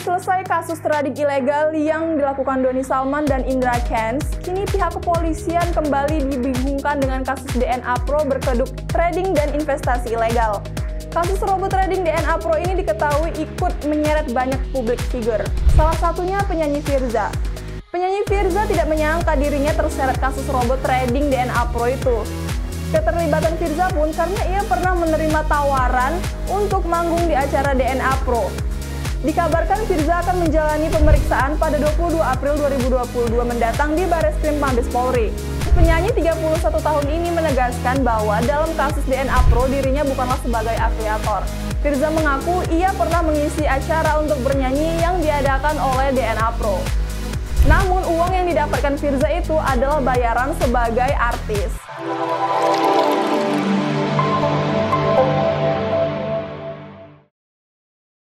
selesai kasus trading ilegal yang dilakukan Doni Salman dan Indra Kents, kini pihak kepolisian kembali dibingungkan dengan kasus DNA Pro berkeduk trading dan investasi ilegal. Kasus robot trading DNA Pro ini diketahui ikut menyeret banyak publik figur. Salah satunya penyanyi Firza. Penyanyi Firza tidak menyangka dirinya terseret kasus robot trading DNA Pro itu. Keterlibatan Firza pun karena ia pernah menerima tawaran untuk manggung di acara DNA Pro. Dikabarkan Firza akan menjalani pemeriksaan pada 22 April 2022 mendatang di Baris Krim Mabes Polri. Penyanyi 31 tahun ini menegaskan bahwa dalam kasus DNA Pro dirinya bukanlah sebagai afiliator. Firza mengaku ia pernah mengisi acara untuk bernyanyi yang diadakan oleh DNA Pro. Namun uang yang didapatkan Firza itu adalah bayaran sebagai artis.